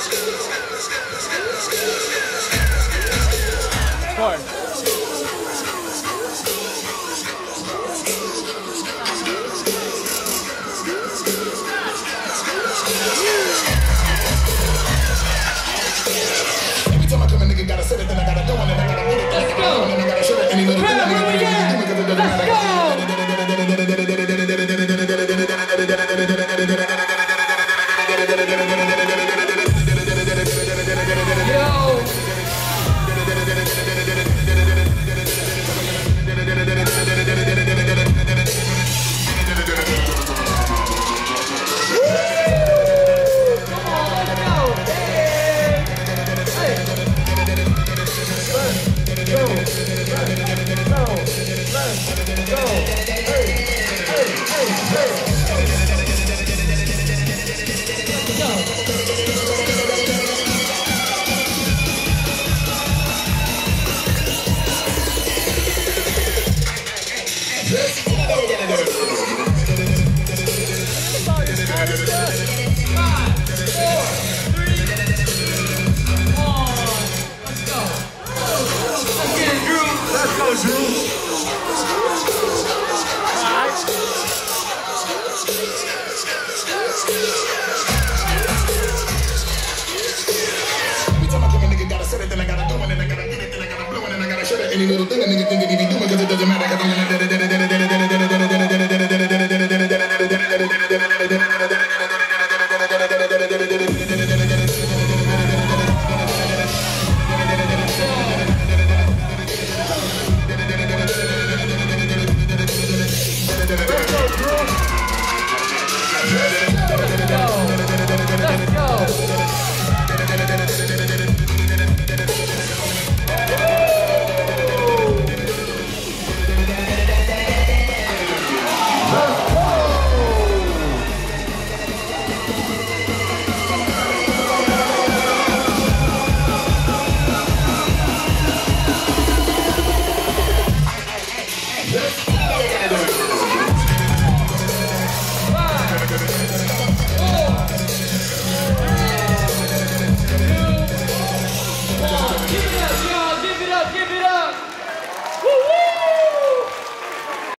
Let's go. Let's go, Drew. any